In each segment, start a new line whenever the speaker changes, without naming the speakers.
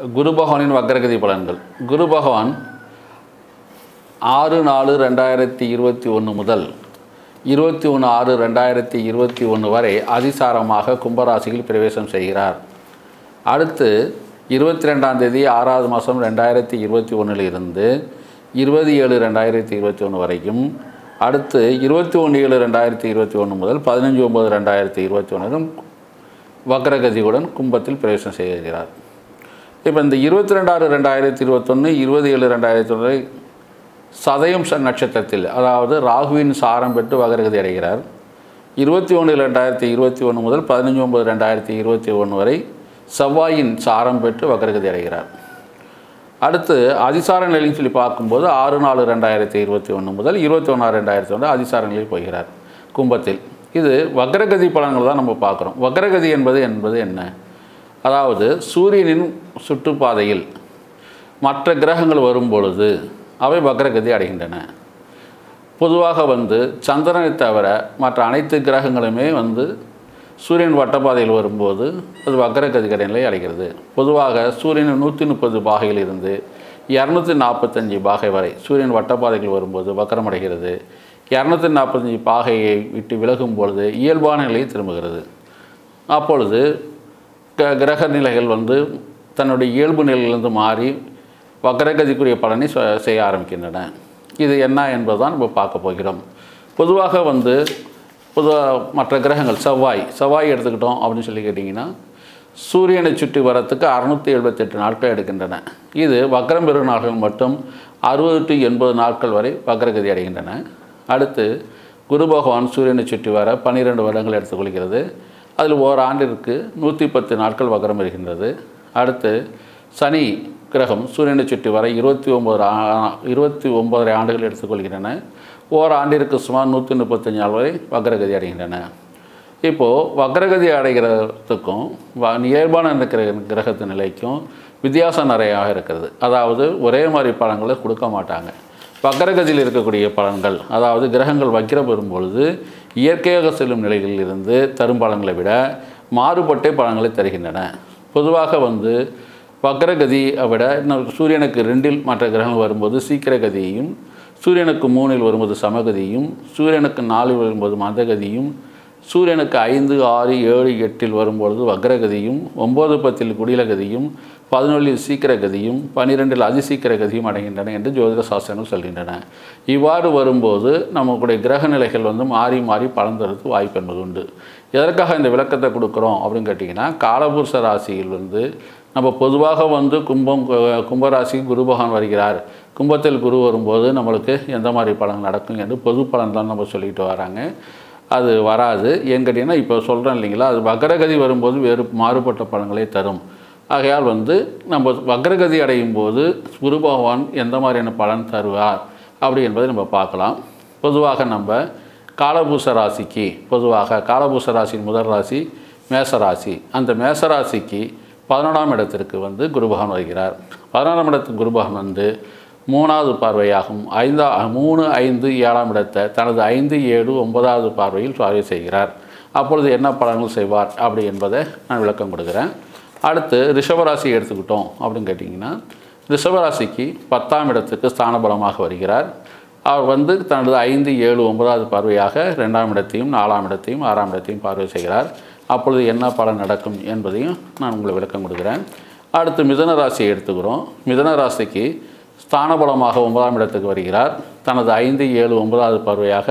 குரு பகவானின் வக்ரகதி பலன்கள். குரு பகவான் ஆறு நாலு ரெண்டாயிரத்தி இருபத்தி ஒன்று முதல் இருபத்தி ஒன்று ஆறு ரெண்டாயிரத்தி இருபத்தி ஒன்று வரை அதிசாரமாக கும்பராசியில் பிரவேசம் செய்கிறார். அடுத்து இருபத்தி ரெண்டாம் தேதி ஆறாவது மாதம் ரெண்டாயிரத்தி இருபத்தி ஒன்றில் இருந்து இருபது ஏழு ரெண்டாயிரத்தி இருபத்தி ஒன்று வரைக்கும். அடுத்து இருபத்தி ஒன்று ஏழு ரெண்டாயிரத்தி இருபத்தி ஒன்று முதல் பதினஞ்சு ஒம்பது ரெண்டாயிரத்தி இருபத்தி ஒன்றிலும் வக்ரகதியுடன் கும்பத்தில் பிரவேசம் செய்கிறார். இப்போ இந்த இருபத்தி ரெண்டாறு ரெண்டாயிரத்தி இருபத்தொன்று இருபது ஏழு ரெண்டாயிரத்தி ஒன்று சதயம் நட்சத்திரத்தில் அதாவது ராகுவின் சாரம் பெற்று வகரகதி அடைகிறார். இருபத்தி ஒன்று ரெண்டாயிரத்தி இருபத்தி ஒன்று முதல் பதினஞ்சு ஒன்பது ரெண்டாயிரத்தி இருபத்தி ஒன்று வரை செவ்வாயின் சாரம் பெற்று வகரகதி அடைகிறார். அடுத்து அதிசார நிலைன்னு சொல்லி பார்க்கும்போது ஆறு நாலு ரெண்டாயிரத்தி இருபத்தி ஒன்று முதல் இருபத்தி ஒன்றாறு ரெண்டாயிரத்தி ஒன்று அதிசார நிலையில் போகிறார் கும்பத்தில். இது வக்ரகதி பலன்கள் தான் நம்ம பார்க்குறோம். வக்ரகதி என்பது என்பது என்ன? அதாவது சூரியனின் சுற்றுப்பாதையில் மற்ற கிரகங்கள் வரும் பொழுது அவை வக்ரகதி அடைகின்றன. பொதுவாக வந்து சந்திரனை தவிர மற்ற அனைத்து கிரகங்களுமே வந்து சூரியன் வட்டப்பாதையில் வரும்போது அது வக்ரகதி கடைநிலை அடைகிறது. பொதுவாக சூரியன் நூற்றி முப்பது பாகையில் இருந்து இரநூத்தி நாற்பத்தஞ்சு பாகை வரை சூரியன் வட்டப்பாதையில் வரும்போது வக்கரமடைகிறது இரநூத்தி நாற்பத்தஞ்சு பாகையை விட்டு விலகும் பொழுது இயல்பான நிலையை திரும்புகிறது. அப்பொழுது க கிரக நிலைகள் வந்து தன்னுடைய இயல்பு நிலையிலிருந்து மாறி வக்கரகதிக்குரிய பலனை செ- செய்ய ஆரம்பிக்கின்றன. இது என்ன என்பதுதான் நம்ம பார்க்க போகிறோம். பொதுவாக வந்து பொதுவாக மற்ற கிரகங்கள் செவ்வாய் செவ்வாய் எடுத்துக்கிட்டோம் அப்படின்னு சொல்லி கேட்டிங்கன்னா சூரியனை சுற்றி வரத்துக்கு அறுநூற்றி எழுபத்தெட்டு நாட்கள் எடுக்கின்றன. இது வக்ரம் பெரு நாட்கள் மட்டும் அறுபது டு எண்பது நாட்கள் வரை வக்ரகதி அடைகின்றன. அடுத்து குரு பகவான் சூரியனை சுற்றி வர பன்னிரெண்டு வருடங்கள் எடுத்துக்கொள்கிறது. அதில் ஓராண்டிற்கு நூற்றி பத்து நாட்கள் வக்கரம் இருக்கின்றது. அடுத்து சனி கிரகம் சூரியனை சுற்றி வர இருபத்தி ஒம்பது இருபத்தி ஒம்பதரை ஆண்டுகள் எடுத்துக்கொள்கின்றன. ஓராண்டிற்கு சுமார் நூற்றி முப்பத்தஞ்சு நாள் வரை வக்ரகதி அடைகின்றன. இப்போது வக்ரகதி அடைகிறதுக்கும் வ- இயல்பான இருக்கிற கிரகத்து நிலைக்கும் வித்தியாசம் நிறையாக இருக்கிறது. அதாவது ஒரே மாதிரி பழங்களை கொடுக்க மாட்டாங்க. வக்கரகதியில் இருக்கக்கூடிய பலன்கள் அதாவது கிரகங்கள் வக்கிரம் பெறும் பொழுது இயற்கையாக செல்லும் நிலைகளில் இருந்து தரும் பலன்களை விட மாறுபட்டே பலன்களை தருகின்றன. பொதுவாக வந்து வக்கரகதி விட சூரியனுக்கு ரெண்டில் மற்ற கிரகங்கள் வரும்போது சீக்கிரகதியையும் சூரியனுக்கு மூணில் வரும்போது சமகதியும் சூரியனுக்கு நாலில் வரும்போது மந்தகதியும் சூரியனுக்கு ஐந்து ஆறு ஏழு எட்டில் வரும்பொழுது வக்ரகதியும் ஒம்பது பத்தில் குடிலகதியும் பதினொன்றில் சீக்கிரகதியும் பன்னிரெண்டில் அதிசீக்கிரகதியும் அடைகின்றன என்று ஜோதிட சாஸ்திரங்கள் சொல்கின்றன. இவ்வாறு வரும்போது நம்மளுடைய கிரக நிலைகள் வந்து மாறி மாறி பலன் தரத்து வாய்ப்பு என்பது உண்டு. எதற்காக இந்த விளக்கத்தை கொடுக்குறோம் அப்படின்னு கேட்டிங்கன்னா காலபுருஷ ராசியில் வந்து நம்ம பொதுவாக வந்து கும்பம் கும்பராசி குரு பகவான் வருகிறார். கும்பத்தில் குரு வரும்போது நம்மளுக்கு எந்த மாதிரி பலன் நடக்கும் என்று பொது பலன் தான் நம்ம சொல்லிட்டு வராங்க. அது வராது. ஏன் கேட்டிங்கன்னா இப்போ சொல்கிறேன் இல்லைங்களா அது வக்ரகதி வரும்போது வேறு மாறுபட்ட பலன்களை தரும். ஆகையால் வந்து நம்ம வக்ரகதி அடையும் போது குரு பகவான் எந்த மாதிரியான பலன் தருவார்? அப்படி என்பதை நம்ம பார்க்கலாம். பொதுவாக நம்ம காலபூச ராசிக்கு பொதுவாக காலபூச ராசியின் முதல் ராசி மேசராசி அந்த மேசராசிக்கு பதினொன்றாம் இடத்திற்கு வந்து குருபகவான் வருகிறார். பதினொன்றாம் இடத்துக்கு குருபகவான் வந்து மூணாவது பார்வையாகும். ஐந்தா மூணு ஐந்து ஏழாம் இடத்தை தனது ஐந்து ஏழு ஒன்பதாவது பார்வையில் பார்வை செய்கிறார். அப்பொழுது என்ன பலன்கள் செய்வார்? அப்படி என்பதை நான் விளக்கம் கொடுக்குறேன். அடுத்து ரிஷபராசியை எடுத்துக்கிட்டோம் அப்படின்னு கேட்டிங்கன்னா ரிஷபராசிக்கு பத்தாம் இடத்துக்கு ஸ்தானபலமாக வருகிறார். அவர் வந்து தனது ஐந்து ஏழு ஒன்பதாவது பார்வையாக ரெண்டாம் இடத்தையும் நாலாம் இடத்தையும் ஆறாம் இடத்தையும் பார்வை செய்கிறார். அப்பொழுது என்ன பலன் நடக்கும் என்பதையும் நான் உங்களை விளக்கம் கொடுக்குறேன். அடுத்து மிதன ராசியை எடுத்துக்கிறோம். மிதன ராசிக்கு ஸ்தானபலமாக ஒன்பதாம் இடத்துக்கு வருகிறார். தனது ஐந்து ஏழு ஒன்பதாவது பார்வையாக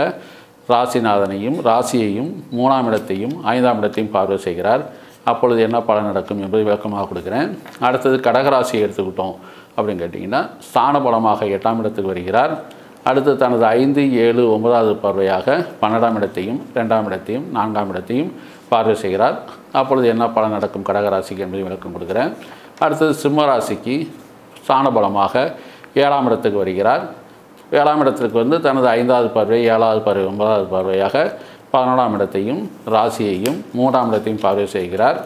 ராசிநாதனையும் ராசியையும் மூணாம் இடத்தையும் ஐந்தாம் இடத்தையும் பார்வை செய்கிறார். அப்பொழுது என்ன பலன் நடக்கும் என்பதை விளக்கமாக கொடுக்குறேன். அடுத்தது கடகராசியை எடுத்துக்கிட்டோம் அப்படின்னு கேட்டிங்கன்னா ஸ்தானபலமாக எட்டாம் இடத்துக்கு வருகிறார். அடுத்து தனது ஐந்து ஏழு ஒன்பதாவது பார்வையாக பன்னெண்டாம் இடத்தையும் ரெண்டாம் இடத்தையும் நான்காம் இடத்தையும் பார்வை செய்கிறார். அப்பொழுது என்ன பலன் நடக்கும் கடகராசிக்கு என்பதை விளக்கம் கொடுக்குறேன். அடுத்தது சிம்மராசிக்கு ஸ்தான பலமாக ஏழாம் இடத்துக்கு வருகிறார். ஏழாம் இடத்திற்கு வந்து தனது ஐந்தாவது பார்வை ஏழாவது பார்வை ஒன்பதாவது பார்வையாக பதினோராம் இடத்தையும் ராசியையும் மூன்றாம் இடத்தையும் பார்வை செய்கிறார்.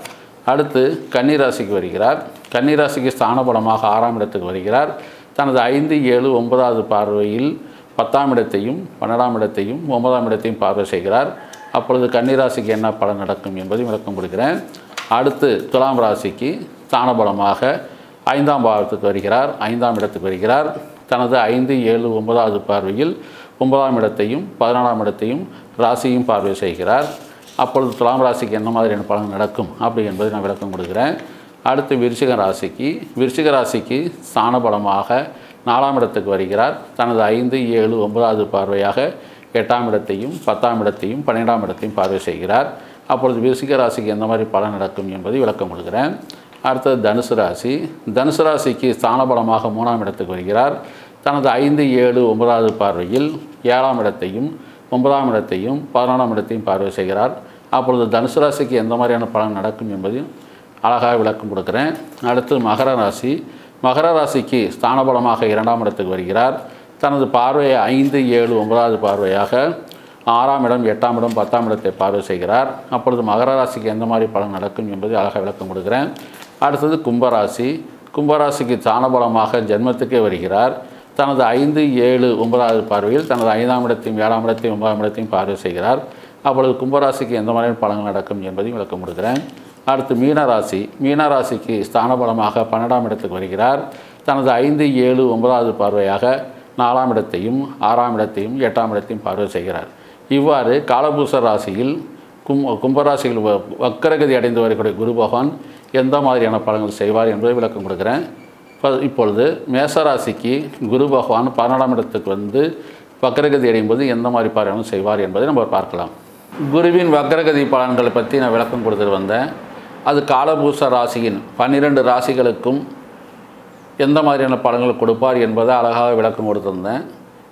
அடுத்து கன்னிராசிக்கு வருகிறார். கன்னிராசிக்கு ஸ்தானபலமாக ஆறாம் இடத்துக்கு வருகிறார். தனது ஐந்து ஏழு ஒன்பதாவது பார்வையில் பத்தாம் இடத்தையும் பன்னெண்டாம் இடத்தையும் ஒன்பதாம் இடத்தையும் பார்வை செய்கிறார். அப்பொழுது கன்னிராசிக்கு என்ன பலன் நடக்கும் என்பதையும் விளக்கம் கொடுக்கிறேன். அடுத்து துலாம் ராசிக்கு ஸ்தானபலமாக ஐந்தாம் பாவத்துக்கு வருகிறார். ஐந்தாம் இடத்துக்கு வருகிறார். தனது ஐந்து ஏழு ஒன்பதாவது பார்வையில் ஒன்பதாம் இடத்தையும் பதினாலாம் இடத்தையும் ராசியும் பார்வை செய்கிறார். அப்பொழுது துலாம் ராசிக்கு என்ன மாதிரியான பலன் நடக்கும்? அப்படி என்பதை நான் விளக்கம் கொடுக்குறேன். அடுத்து விருச்சிக ராசிக்கு. விருச்சிக ராசிக்கு ஸ்தானபலமாக நாலாம் இடத்துக்கு வருகிறார். தனது ஐந்து ஏழு ஒன்பதாவது பார்வையாக எட்டாம் இடத்தையும் பத்தாம் இடத்தையும் பன்னிரெண்டாம் இடத்தையும் பார்வை செய்கிறார். அப்பொழுது விருச்சிக ராசிக்கு எந்த மாதிரி பலன் நடக்கும் என்பதை விளக்கம் கொடுக்குறேன். அடுத்தது தனுசு ராசி. தனுசு ராசிக்கு ஸ்தானபலமாக மூணாம் இடத்துக்கு வருகிறார். தனது ஐந்து ஏழு ஒன்பதாவது பார்வையில் ஏழாம் இடத்தையும் ஒன்பதாம் இடத்தையும் பதினாலாம் இடத்தையும் பார்வை செய்கிறார். அப்பொழுது தனுசு ராசிக்கு எந்த மாதிரியான பலன் நடக்கும் என்பதையும் அழகாக விளக்கம் கொடுக்குறேன். அடுத்து மகர ராசி. மகர ராசிக்கு ஸ்தானபலமாக இரண்டாம் இடத்துக்கு வருகிறார். தனது பார்வையை ஐந்து ஏழு ஒன்பதாவது பார்வையாக ஆறாம் இடம் எட்டாம் இடம் பத்தாம் இடத்தை பார்வை செய்கிறார். அப்பொழுது மகர ராசிக்கு எந்த மாதிரி பலன் நடக்கும் என்பதை அழகாக விளக்கம் கொடுக்குறேன். அடுத்தது கும்பராசி. கும்பராசிக்கு ஸ்தானபலமாக ஜென்மத்துக்கே வருகிறார். தனது ஐந்து ஏழு ஒன்பதாவது பார்வையில் தனது ஐந்தாம் இடத்தையும் ஏழாம் இடத்தையும் ஒன்பதாம் இடத்தையும் பார்வை செய்கிறார். அப்பொழுது கும்பராசிக்கு எந்த மாதிரியான பலன்கள் நடக்கும் என்பதையும் விளக்கம் கொடுக்கிறேன். அடுத்து மீனராசி. மீனராசிக்கு ஸ்தானபலமாக பன்னெண்டாம் இடத்துக்கு வருகிறார். தனது ஐந்து ஏழு ஒன்பதாவது பார்வையாக நாலாம் இடத்தையும் ஆறாம் இடத்தையும் எட்டாம் இடத்தையும் பார்வை செய்கிறார். இவ்வாறு காலபூச ராசியில் கும் கும்பராசியில் வ- வக்கரகதி அடைந்து வரக்கூடிய குரு பகவான் எந்த மாதிரியான பலன்கள் செய்வார் என்பதை விளக்கம் கொடுக்குறேன். இப்போ- இப்பொழுது மேசராசிக்கு குரு பகவான் பன்னெண்டாம் இடத்துக்கு வந்து வக்கரகதி அடையும் போது எந்த மாதிரி பலன்கள் செய்வார் என்பதை நம்ம பார்க்கலாம். குருவின் வக்கரகதி பலன்களை பற்றி நான் விளக்கம் கொடுத்துட்டு வந்தேன். அது காலபூச ராசியின் பன்னிரெண்டு ராசிகளுக்கும் எந்த மாதிரியான பலன்களை கொடுப்பார் என்பதை அழகாக விளக்கம் கொடுத்துருந்தேன்.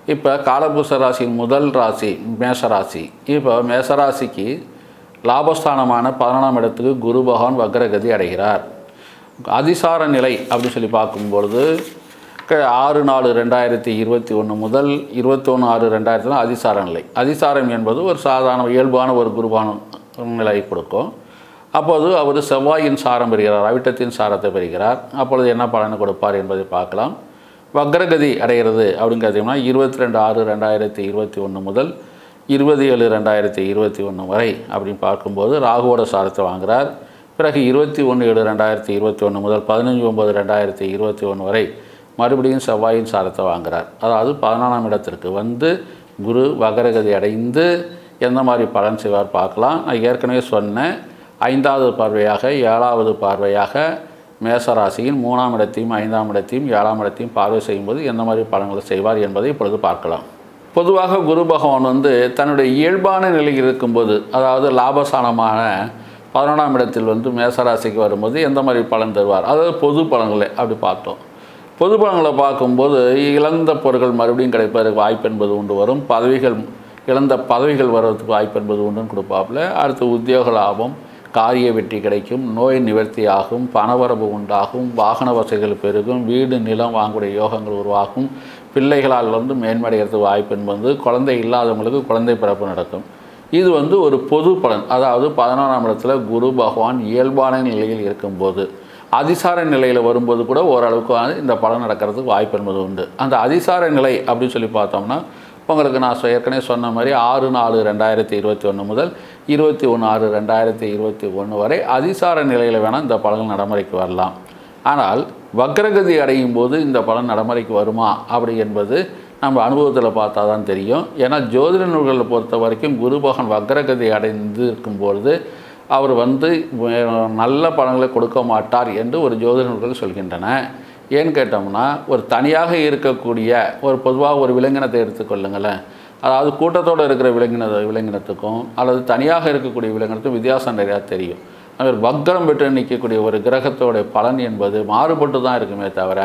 இப்போ காலபூச ராசியின் முதல் ராசி மேஷராசி இப்போ மேசராசிக்கு லாபஸ்தானமான பதினொன்றாம் இடத்துக்கு குரு பகவான் வக்ரகதி அடைகிறார். அதிசார நிலை அப்படின்னு சொல்லி பார்க்கும்பொழுது க- ஆறு நாலு ரெண்டாயிரத்தி இருபத்தி ஒன்று முதல் இருபத்தொன்று ஆறு ரெண்டாயிரத்தி அதிசார நிலை. அதிசாரம் என்பது ஒரு சாதாரண இயல்பான ஒரு குருபான நிலை கொடுக்கும். அப்போது அவர் செவ்வாயின் சாரம் பெறுகிறார் அவிட்டத்தின் சாரத்தை பெறுகிறார். அப்பொழுது என்ன பலனை கொடுப்பார் என்பதை பார்க்கலாம். வக்ரகதி அடைகிறது அப்படின்னு கேட்டிங்கன்னா இருபத்தி ரெண்டு ஆறு ரெண்டாயிரத்தி இருபத்தி ஒன்று முதல் இருபது ஏழு ரெண்டாயிரத்தி இருபத்தி ஒன்று வரை அப்படின்னு பார்க்கும்போது ராகுவோட சாரத்தை வாங்குகிறார் பிறகு இருபத்தி ஒன்று ஏழு ரெண்டாயிரத்தி இருபத்தி ஒன்று முதல் பதினஞ்சு ஒம்பது ரெண்டாயிரத்தி இருபத்தி ஒன்று வரை மறுபடியும் செவ்வாயின் சாரத்தை வாங்குகிறார் அதாவது பதினாலாம் இடத்திற்கு வந்து குரு வகரகதி அடைந்து எந்த மாதிரி பலன் செய்வார் பார்க்கலாம். நான் ஏற்கனவே சொன்னேன் ஐந்தாவது பார்வையாக ஏழாவது பார்வையாக மேசராசியின் மூணாம் இடத்தையும் ஐந்தாம் இடத்தையும் ஏழாம் இடத்தையும் பார்வை செய்யும்போது எந்த மாதிரி பலன்களை செய்வார் என்பதை இப்பொழுது பார்க்கலாம். பொதுவாக குரு பகவான் வந்து தன்னுடைய இயல்பான நிலையில் இருக்கும்போது அதாவது லாபசானமான பதினொன்றாம் இடத்தில் வந்து மேசராசிக்கு வரும்போது எந்த மாதிரி பலன் தருவார்? அதாவது பொது பலன்களை அப்படி பார்த்தோம். பொது பலன்களை பார்க்கும்போது இழந்த பொருட்கள் மறுபடியும் கிடைப்பதற்கு வாய்ப்பு என்பது உண்டு வரும். பதவிகள் இழந்த பதவிகள் வர்றதுக்கு வாய்ப்பு என்பது உண்டுன்னு கொடுப்பாப்புல. அடுத்து உத்தியோக லாபம் காரிய வெற்றி கிடைக்கும் நோய் நிவர்த்தி ஆகும் பணவரவு உண்டாகும் வாகன வசதிகள் பெருகும் வீடு நிலம் வாங்கக்கூடிய யோகங்கள் உருவாகும். பிள்ளைகளால் வந்து மேன்மடைகிறதுக்கு வாய்ப்பு என்பது குழந்தை இல்லாதவங்களுக்கு குழந்தை பிறப்பு நடக்கும். இது வந்து ஒரு பொது பலன். அதாவது பதினோராம் இடத்துல குரு பகவான் இயல்பான நிலையில் இருக்கும்போது அதிசார நிலையில் வரும்போது கூட ஓரளவுக்கு வந்து இந்த பலன் நடக்கிறதுக்கு வாய்ப்பு என்பது உண்டு. அந்த அதிசார நிலை அப்படின்னு சொல்லி பார்த்தோம்னா உங்களுக்கு நான் ஏற்கனவே சொன்ன மாதிரி ஆறு நாலு ரெண்டாயிரத்தி இருபத்தி ஒன்று முதல் இருபத்தி ஒன்று ஆறு ரெண்டாயிரத்தி இருபத்தி ஒன்று வரை அதிசார நிலையில் வேணால் இந்த பலன் நடைமுறைக்கு வரலாம். ஆனால் வக்ரகதி அடையும் போது இந்த பலன் நடைமுறைக்கு வருமா? அப்படி என்பது நம்ம அனுபவத்தில் பார்த்தா தான் தெரியும். ஏன்னா ஜோதிட நூல்களை பொறுத்த வரைக்கும் குரு பகவான் வக்ரகதி அடைந்து இருக்கும்பொழுது அவர் வந்து நல்ல பலன்களை கொடுக்க மாட்டார் என்று ஒரு ஜோதிட நூல்கள் சொல்கின்றன. ஏன்னு கேட்டோம்னா ஒரு தனியாக இருக்கக்கூடிய ஒரு பொதுவாக ஒரு விலங்கினத்தை எடுத்துக்கொள்ளுங்களேன் அதாவது கூட்டத்தோடு இருக்கிற விலங்கின விலங்கினத்துக்கும் அல்லது தனியாக இருக்கக்கூடிய விலங்கினத்துக்கும் வித்தியாசம் நிறையா தெரியும். அவர் வக்ரம் பெற்று நிற்கக்கூடிய ஒரு கிரகத்தோடைய பலன் என்பது மாறுபட்டு தான் இருக்குமே தவிர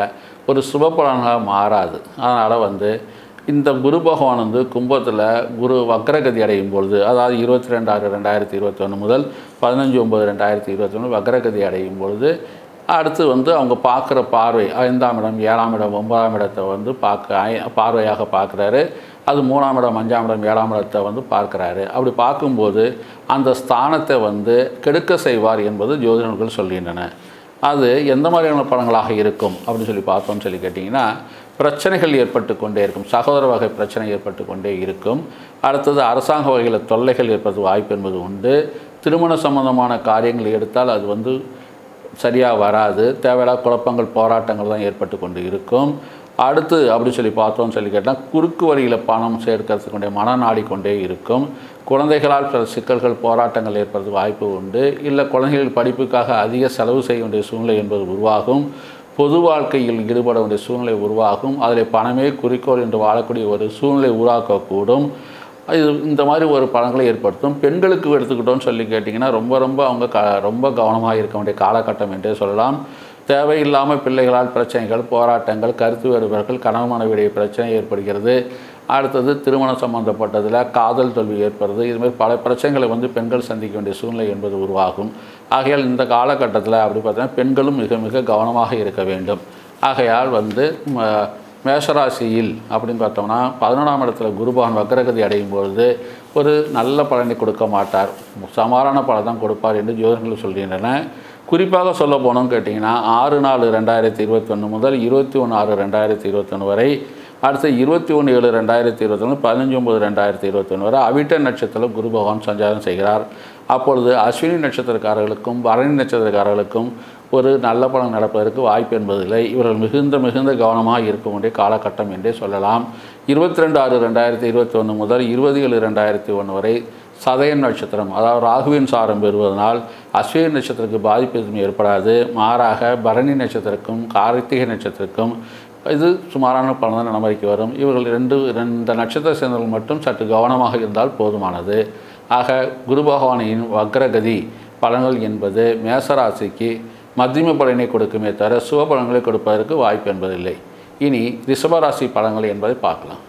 ஒரு சுப பலனாக மாறாது. அதனால் வந்து இந்த குரு பகவான் வந்து கும்பத்தில் குரு வக்ரகதி அடையும் பொழுது அதாவது இருபத்தி ரெண்டு ஆறு ரெண்டாயிரத்தி இருபத்தொன்று முதல் பதினஞ்சு ஒம்பது ரெண்டாயிரத்தி இருபத்தி ஒன்று வக்ரகதி அடையும் பொழுது அடுத்து வந்து அவங்க பார்க்குற பார்வை ஐந்தாம் இடம் ஏழாம் இடம் ஒன்பதாம் இடத்தை வந்து பார்க்க பார்வையாக பார்க்குறாரு. அது மூணாம் இடம் அஞ்சாம் இடம் ஏழாம் இடத்தை வந்து பார்க்குறாரு. அப்படி பார்க்கும்போது அந்த ஸ்தானத்தை வந்து கெடுக்க செய்வார் என்பது ஜோதிடர்கள் சொல்கின்றன அது எந்த மாதிரியான படங்களாக இருக்கும் அப்படின்னு சொல்லி பார்த்தோம்னு சொல்லி கேட்டிங்கன்னா பிரச்சனைகள் ஏற்பட்டு கொண்டே இருக்கும். சகோதர வகை பிரச்சனை ஏற்பட்டு கொண்டே இருக்கும். அடுத்தது அரசாங்க வகையில் தொல்லைகள் ஏற்பது வாய்ப்பு என்பது உண்டு. திருமண சம்பந்தமான காரியங்கள் எடுத்தால் அது வந்து சரியாக வராது. தேவையில்லாத குழப்பங்கள் போராட்டங்கள் தான் ஏற்பட்டு கொண்டு இருக்கும். அடுத்து அப்படி சொல்லி பார்த்தோம்னு சொல்லி கேட்டால் குறுக்கு வழியில் பணம் சேர்க்கறதுக்குடைய மனநாடி நாடிக்கொண்டே இருக்கும். குழந்தைகளால் சில சிக்கல்கள் போராட்டங்கள் ஏற்படுறது வாய்ப்பு உண்டு. இல்லை குழந்தைகள் படிப்புக்காக அதிக செலவு செய்ய வேண்டிய சூழ்நிலை என்பது உருவாகும். பொது வாழ்க்கையில் ஈடுபட வேண்டிய சூழ்நிலை உருவாகும். அதில் பணமே குறிக்கோள் என்று வாழக்கூடிய ஒரு சூழ்நிலை உருவாக்கக்கூடும். இது இந்த மாதிரி ஒரு பலன்களை ஏற்படுத்தும். பெண்களுக்கு எடுத்துக்கிட்டோம்னு சொல்லி கேட்டிங்கன்னா ரொம்ப ரொம்ப அவங்க க ரொம்ப கவனமாக இருக்க வேண்டிய காலகட்டம் என்றே சொல்லலாம். தேவையில்லாமல் பிள்ளைகளால் பிரச்சனைகள் போராட்டங்கள் கருத்து வேறுபாடுகள் கணவன் மனைவியுடைய பிரச்சனை ஏற்படுகிறது. அடுத்தது திருமணம் சம்பந்தப்பட்டதில் காதல் தோல்வி ஏற்படுறது இதுமாதிரி பல பிரச்சனைகளை வந்து பெண்கள் சந்திக்க வேண்டிய சூழ்நிலை என்பது உருவாகும். ஆகையால் இந்த காலகட்டத்தில் அப்படி பார்த்தீங்கன்னா பெண்களும் மிக மிக கவனமாக இருக்க வேண்டும். ஆகையால் வந்து ம, மேஷராசியில் அப்படின்னு பார்த்தோம்னா பதினொன்றாம் இடத்துல குருபகவான் வக்ரகதி அடையும் பொழுது ஒரு நல்ல பலனை கொடுக்க மாட்டார். சமாதான பலன் தான் கொடுப்பார் என்று ஜோதிடர்கள் சொல்கின்றன குறிப்பாக சொல்ல போனோம்னு கேட்டிங்கன்னா ஆறு நாலு ரெண்டாயிரத்தி இருபத்தொன்று முதல் இருபத்தி ஒன்று ஆறு ரெண்டாயிரத்தி இருபத்தொன்று வரை அடுத்து இருபத்தி ஒன்று ஏழு ரெண்டாயிரத்தி இருபத்தொன்று பதினஞ்சு ஒம்பது ரெண்டாயிரத்தி இருபத்தொன்று வரை அவிட்ட நட்சத்திரத்தில் குரு பகவான் சஞ்சாரம் செய்கிறார். அப்பொழுது அஸ்வினி நட்சத்திரக்காரர்களுக்கும் பரணி நட்சத்திரக்காரர்களுக்கும் ஒரு நல்ல பலன் நடப்பதற்கு வாய்ப்பு என்பதில்லை. இவர்கள் மிகுந்த மிகுந்த கவனமாக இருக்க வேண்டிய காலகட்டம் என்றே சொல்லலாம். இருபத்தி ரெண்டு ஆறு ரெண்டாயிரத்தி இருபத்தி ஒன்று முதல் இருபது ஏழு ரெண்டாயிரத்தி ஒன்று வரை சதயன் நட்சத்திரம் அதாவது ராகுவின் சாரம் பெறுவதனால் அஸ்வினி நட்சத்திரத்துக்கு பாதிப்பு எதுவும் ஏற்படாது. மாறாக பரணி நட்சத்திரக்கும் கார்த்திகை நட்சத்திரக்கும் இது சுமாரான பலன் நடைமுறைக்கு வரும். இவர்கள் ரெண்டு ரெண்டு நட்சத்திர சேர்ந்தவர்கள் மட்டும் சற்று கவனமாக இருந்தால் போதுமானது. ஆக குரு பகவானின் வக்ரகதி பலன்கள் என்பது மேசராசிக்கு மத்தியம பலனை கொடுக்குமே தவிர சுப பலன்களை கொடுப்பதற்கு வாய்ப்பு என்பதில்லை. இனி ரிஷபராசி பலன்கள் என்பதை பார்க்கலாம்.